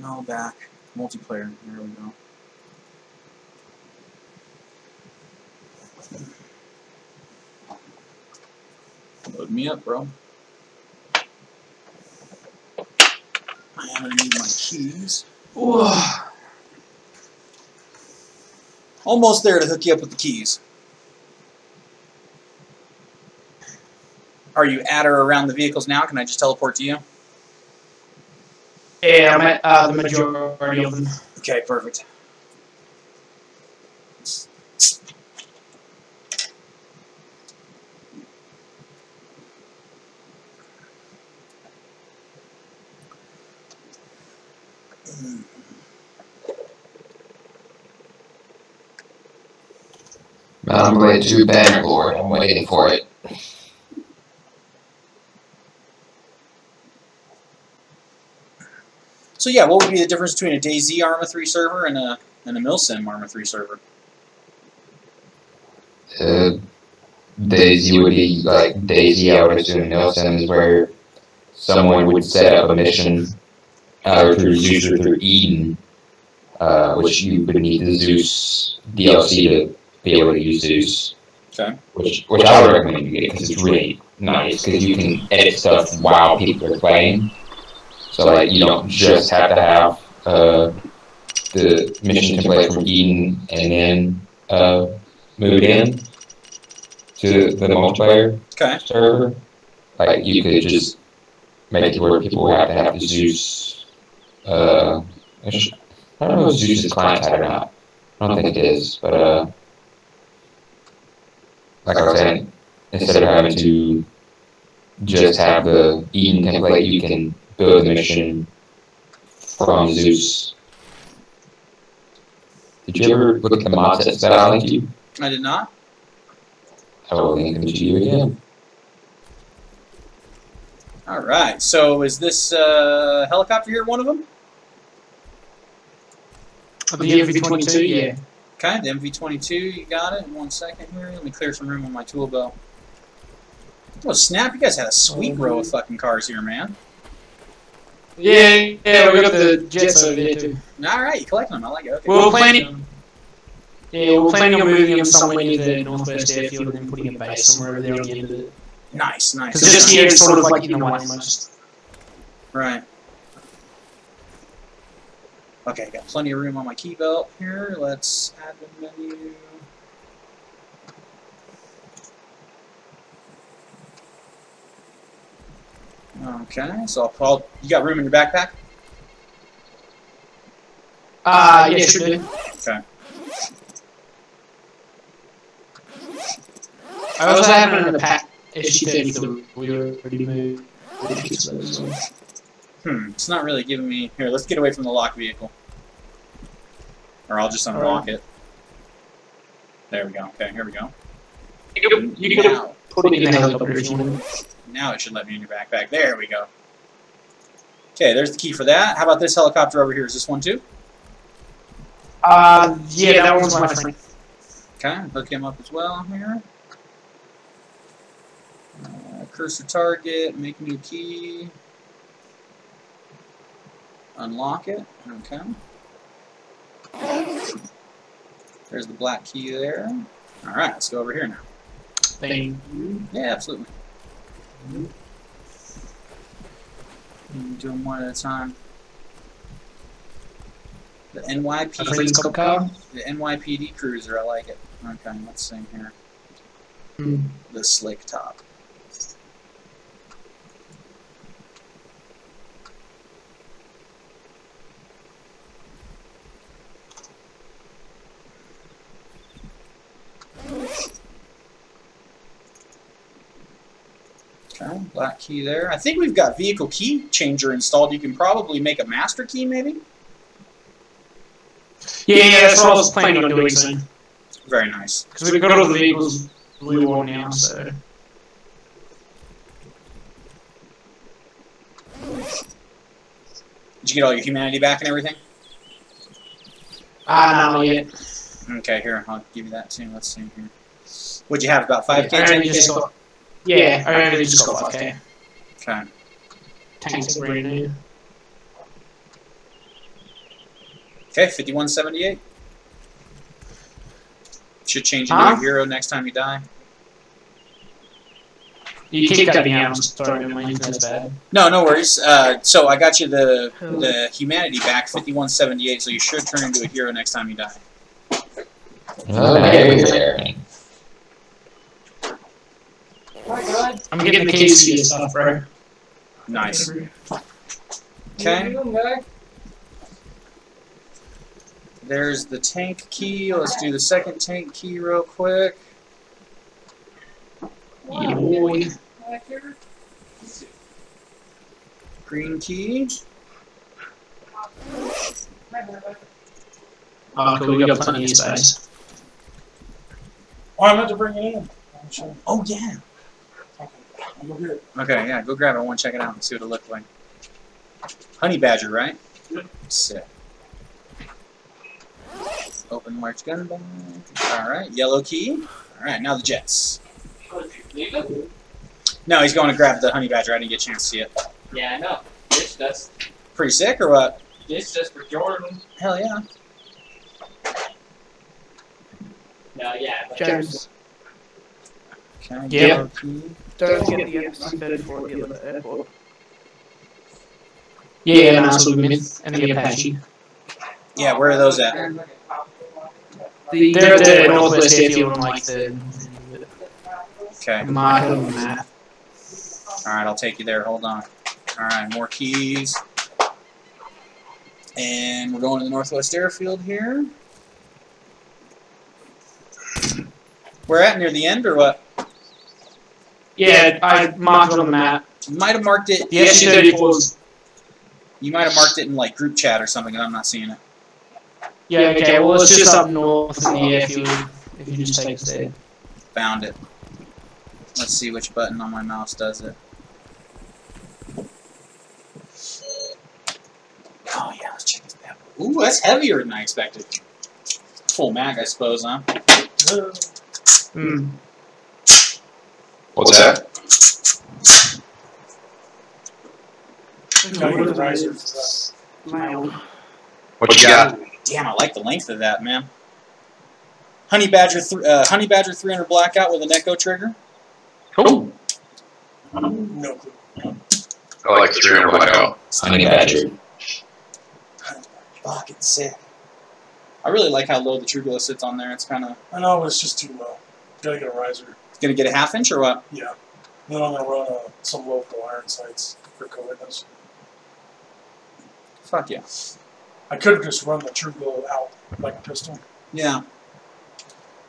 No, back. Multiplayer. There we go. Load me up, bro. I gonna need my keys. Almost there to hook you up with the keys. Are you at or around the vehicles now? Can I just teleport to you? Yeah, I'm at uh, the majority of them. Okay, perfect. I'm going to Bannerlord. I'm waiting for it. So yeah, what would be the difference between a DayZ Arma 3 server and a and a Milsim Arma 3 server? Uh, DayZ would be like DayZ, I would assume Milsim is where someone would set up a mission uh, through Zeus or through Eden, uh, which you would need the Zeus DLC to be able to use Zeus. Okay. Which, which I would recommend you get because it's really nice because you can edit stuff while people are playing. So like you don't just have to have uh, the mission template from Eden and then uh, move it in to the multiplayer Okay. server. Like you could just make it where people have to have the Zeus. Uh, I I don't know if Zeus is client side or not. I don't think it is, but uh, like I was saying, instead of having to just have the Eden template, you can build the mission from Zeus. Did you ever look at the mod sets that I linked you? I did not. I will link them to you again. All right. So is this uh, helicopter here one of them? The MV22, yeah. Okay, the MV22. You got it. One second here. Let me clear some room on my tool belt. Oh snap! You guys had a sweet row of fucking cars here, man. Yeah, yeah, we got the jets over there too. All right, you collect them. I like it. Okay. We were planning. Yeah, we we're planning on moving them somewhere near the northwest airfield and then putting a base somewhere over there on the end of it. Nice, nice. Because this here is sort of like in the way most. Right. Okay, got plenty of room on my key belt here. Let's add the menu. Okay, so I'll, I'll, you got room in your backpack? Uh, yeah, should do. Okay. I also have it in the pack. SG33 we already moved. Hmm, it's not really giving me... Here, let's get away from the locked vehicle. Or I'll just unlock it. There we go. Okay, here we go. You could, you could put it in the helicopter if you wanted. Now it should let me in your backpack. There we go. Okay, there's the key for that. How about this helicopter over here? Is this one too? Uh, yeah, that one's my friend. Okay, hook him up as well here. Uh, cursor target, make new key. Unlock it. Okay. There's the black key there. Alright, let's go over here now. Thank you. Yeah, absolutely. Mm, Do them one at a time. The NYPD, cop car. the NYPD cruiser, I like it. Okay, let's see here. Hmm. The slick top. Okay, black key there. I think we've got vehicle key changer installed. You can probably make a master key, maybe? Yeah, yeah, that's what I was planning on doing soon. Very nice. Because we've got all the vehicles we want now, so. Did you get all your humanity back and everything? Ah, not yet. Okay, here, I'll give you that too. Let's see here. What'd you have, about 5k, I only 10k? just got. Yeah, I only just got 5k. Okay. Tanks are brand new. Okay, 5178. Should change into Huh? a hero next time you die. You keep cutting out. I'm sorry, my internet's bad. No, no worries. Uh, so I got you the the humanity back, 5178, so you should turn into a hero next time you die. Oh, hey there. I'm getting the KC stuff, bro. Nice. Okay. There's the tank key. Let's do the second tank key real quick. Yeah, boy. Green key. Oh, cool. We got plenty of space. Oh, I meant to bring it in. Oh yeah. Okay. I'm gonna get it. Okay, yeah. Go grab it. I want to check it out and see what it looked like. Honey badger, right? Yep. Sick. Open large gun bag. All right. Yellow key. All right. Now the jets. No, he's going to grab the honey badger. I didn't get a chance to see it. Yeah, I know. This that's Pretty sick or what? this just for Jordan. Hell yeah. No, yeah, but James, Okay, Yeah. yellow key. Don't forget the FC-34 at the other airport. Yeah, and also Myth and the Apache. Yeah, where are those at? The, They're at the northwest airfield on like the Okay. mark on the map. All right, I'll take you there. Hold on. All right, more keys. And we're going to the Northwest Airfield here. We're at near the end, or what? Yeah, I marked it on the map. You might have marked it. The SC-34's You might have marked it in like group chat or something, and I'm not seeing it. Yeah, okay, well, it's just up north in the airfield, if you just take us there. Found it. Let's see which button on my mouse does it. Oh yeah, let's check this bad. Ooh, that's heavier than I expected. Full mag, I suppose, huh? Hmm. What's that? Gotta get the risers. Mail. What you got? Damn, I like the length of that, man. Honey Badger, th- uh, Honey Badger 300 blackout with an echo trigger. Cool. No clue. I like the 300 blackout. Honey Badger. Fucking sick. I really like how low the TruGlo sits on there. It's kind of I know, but it's just too low. Gotta get a riser. Gonna get a half inch or what? Yeah. Then I'm gonna run uh, some local iron sights for co-witness. Fuck yeah. I could have just run the true out like a pistol, Yeah,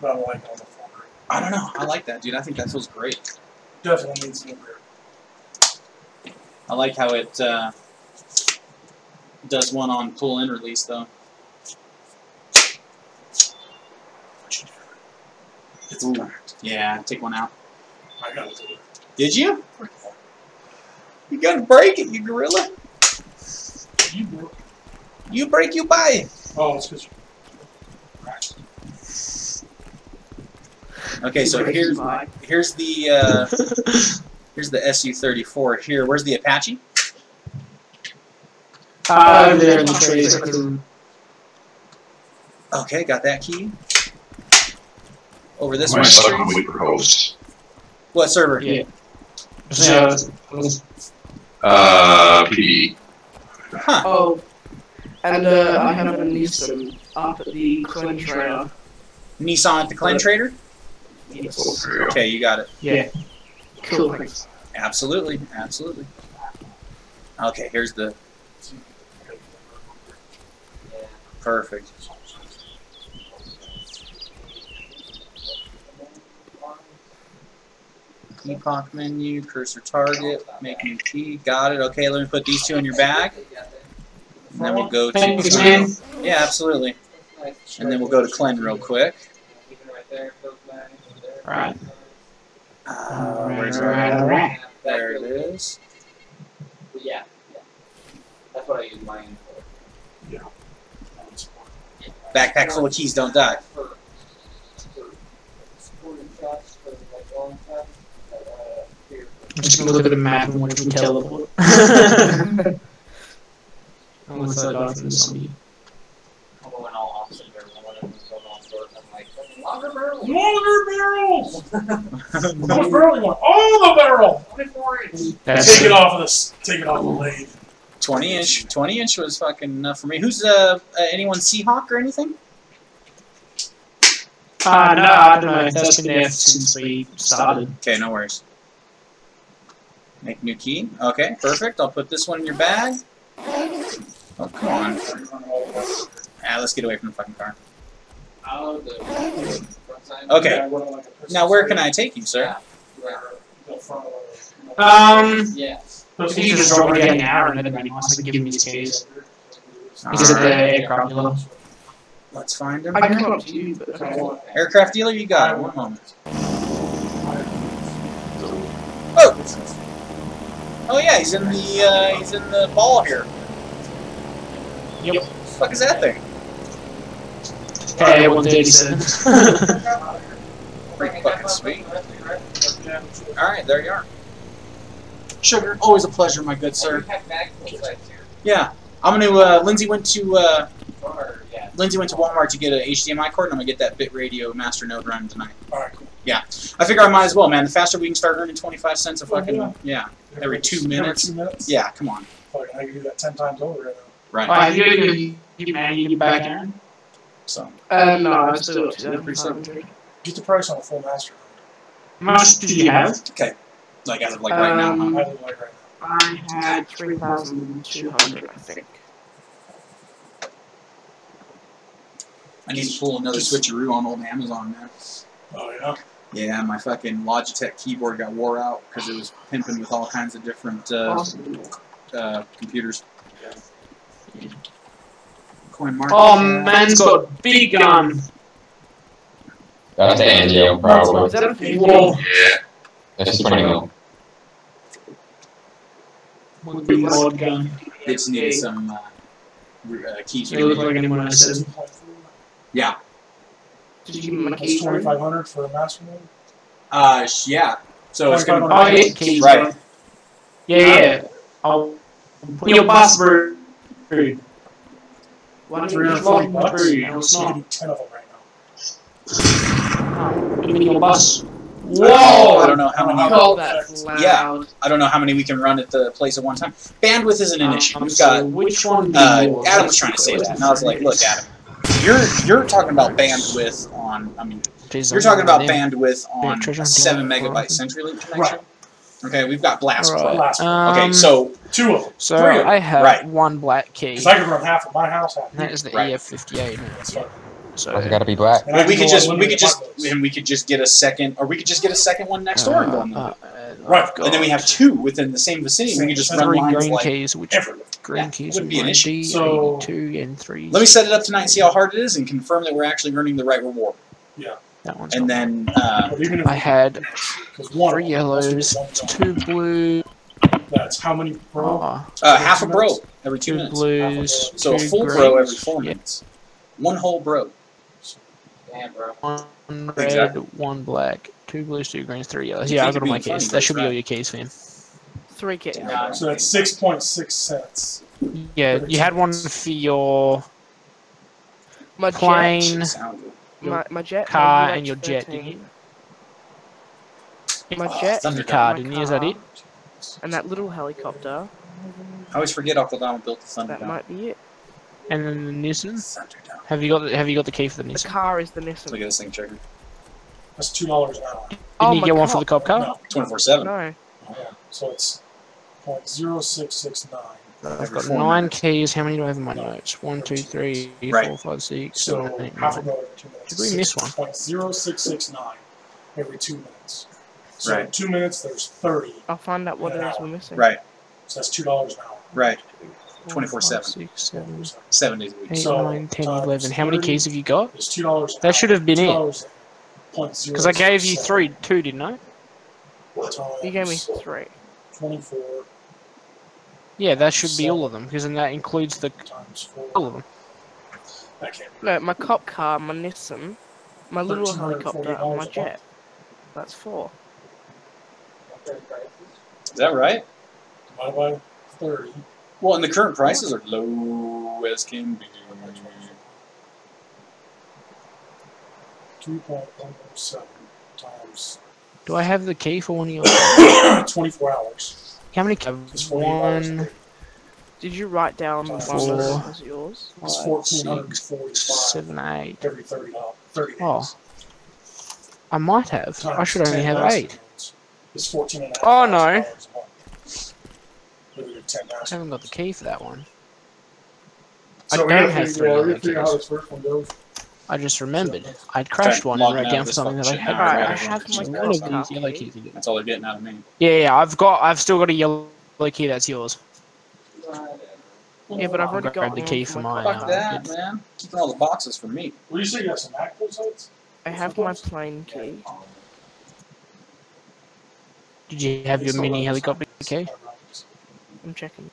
but I don't like it on the floor. I don't know. I like that, dude. I think that feels great. Definitely needs a bit. I like how it uh, does one on pull in release though. What you do? It's Ooh. cracked. Yeah, take one out. I gotta it. Did you? You gotta break it, you gorilla. You do it. You break, you buy. Oh, it's because you. Okay, so here's my- here's the uh, here's the SU-34 here. Where's the Apache? Uh, there in the trees. Okay, got that key. Over this My one. son we proposed. What server? Yeah. So, Uh, PD. Huh. Oh, and uh, I have a Nissan up at the Klen trailer. Nissan at the Klen Trader? Yes. Okay, you got it. yeah. Cool, thanks. Absolutely, absolutely. Okay, here's the perfect. Epoch menu, cursor target, make new key. Got it. Okay, let me put these two in your bag. And then we'll go Thanks, to. man. Yeah, absolutely. And then we'll go to Klen real quick. Right. Uh, where's Alright, it? alright. There it is. Yeah, yeah. That's what I use mine yeah Backpack full of keys, don't die. I'm just gonna look at a map and watch me teleport. I'm Unless I die from oh, the zombie. Longer barrels! Longer barrels! Which barrel you want? Oh, the barrel! 24 inch! That's take it off of the, Take it off the lathe. 20 inch 20 inch was fucking enough for me. Who's, uh, uh anyone Seahawk or anything? Uh, no, I don't know. That's been there since we started. Okay, no worries. Make new key. Okay, perfect. I'll put this one in your bag. Oh, come on. Ah, let's get away from the fucking car. The front side. Okay. Yeah, what, like a Christmas Now, where can I take you, sir? The front of a- Um, Yes. if you just drop it down an hour and that'd be nice. Like, give me his keys. He's at the aircraft dealer. Let's find him. I can come up to you, but okay. Aircraft dealer, you got it. One moment. Oh! Oh yeah, he's in the uh, he's in the ball here. Yep. What the fuck is that thing? Hey, 137. Pretty fucking sweet. All right, there you are. Sugar, always a pleasure, my good Sir. sir. Yeah, I'm gonna. Uh, Lindsay went to uh, Lindsay went to Walmart to get an HDMI cord, and I'm gonna get that BitRadio Master Node running tonight. Alright, cool. I figure I might as well, man. The faster we can start earning 25 cents a Oh, fucking yeah. yeah. Every two minutes? Every two minutes? Yeah, come on. Fuck, I can do that ten times over right now. Right. Alright, you, you, you, man, you get back, Aaron. So Uh, no, I'm still at 2,500. Get the price on a full master. How much did you have? Okay. Like as of like right now, Um, huh? I would like right I had 3,200, I think. I need to pull another switcheroo on old Amazon, man. Oh yeah. Yeah, my fucking Logitech keyboard got wore out because it was pimping with all kinds of different uh, Awesome. uh, computers. Coin market. Oh, man's got a big gun. That's the Angio, Is probably. that a Whoa. That's just 20 mil. One big old gun. They just needed some uh, uh, keys. You look like anyone I said. Yeah. Did you give me my That's twenty five hundred for a master node. Uh, yeah. So it's gonna. Oh, yeah, keys. Right. Yeah, yeah. I'll put your bus through. Why don't Three you hundred just Well, forty log bucks. true, I'm it's not. getting ten of them right now. Put me your bus. I Whoa! don't know how many. Oh, that's loud. Yeah. I don't know how many we can run at the place at one time. Bandwidth isn't an issue. Um, We've so got. which one? do Uh, you want? Adam was trying to say that, and I was like, "Look, Adam, you're you're talking about bandwidth on. I mean, Jeez, you're talking about bandwidth on a seven deal. megabyte CenturyLink connection. Right. Okay, we've got Blast Right. Pro. Last one. Um, Okay, so Two of them. so three of them. I have Right. one black key. Because I could run half of my house half. that is the Right. EF58. That's. So Why's it gotta be black? And Well, we could just we could just hot and we could just get a second, or we could just get a second one next door and go on uh, uh, Right. And then we have two within the same vicinity. We could just run three lines green like. keys, which Everywhere. Green Yeah, keys wouldn't be an issue. 90, So- 82, and three. Let me set it up tonight and see how hard it is, and confirm that we're actually earning the right reward. Yeah. That one's And got- then uh, But even if I had one three of them, let's yellows, two blue, That's how many bro? uh, half a bro every two two minutes. blues, So a two full bro every greens, four yeah, minutes. One whole bro. Damn, bro. One red, Exactly. one black, two blues, two greens, three yellows. Yeah, I think got all you're my being funny, keys. but That should be all your case, fam. Three keys. Yeah. So that's six point six cents. Yeah, you had one for your My plane, Sound my, my jet, car, my and your jet, UX-13, didn't you? My Oh, jet, Thunder car, my didn't you? Is that it? And that little helicopter, I always forget Uncle Don built the Thunderdome. that might be it. And then the Nissan. Thunderdome. Have you got the, Have you got the key for the The car is the Look Nissan. at this thing, checker. That's two dollars an hour. Didn't Oh, you my get one for the cop car? No, Twenty four seven. No. yeah. So it's point zero six six nine. I've Every got nine minutes. keys. How many do I have in my No. notes? One, two, three, Right. four, five, six, So seven, eight, half a nine. mil every two minutes. Did we miss one? Point zero six six nine every two minutes. So Right. in two minutes there's thirty. I'll find out what An else hour. we're missing. Right, So that's two dollars an hour. right. 24/7. five, six, seven, Seven days a week. eight, So, nine, ten, times eleven. How many keys have you got? It's two dollars. That should have been it. Point. Because I gave you three, two, didn't I? You gave me three. Twenty-four Yeah, that should be all of them. Because then that includes the times four. all of them. That can't. No, my cop car, my Nissan, my little helicopter, and my a month. jet. That's four. Is that right? Divided by thirty. Well, and the current prices are low as can be. Two point one oh seven times Do I have the key for one of yours? twenty-four hours. How many? It's forty-eight hours. a One. Did you write down one of Four. those as yours? It's five, fourteen hundred and six, forty-five seven, eight. every thirty thirty uh, oh. days. Oh. I might have. I should only have 10,000 eight. units. It's fourteen and a half. Oh, no. a month. With a I haven't got the key for that one. I So we don't have figure- three yeah, we figure how this first one goes. I just remembered. I'd crashed one logging and wrote down for something that I had. now. Alright, I have my So one of card these yellow copy. keys. That's all they're getting out of me. Yeah, yeah, I've got. I've still got a yellow key. That's yours. Yeah, but I've already grab got the key for for my my. Uh, Fuck that, man. Keeping all the boxes for me. Well, you say you got some active sites? I have my plane key. Did you have your mini helicopter key? I'm checking.